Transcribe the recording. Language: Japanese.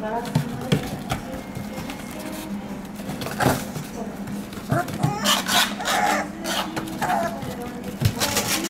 Gracias.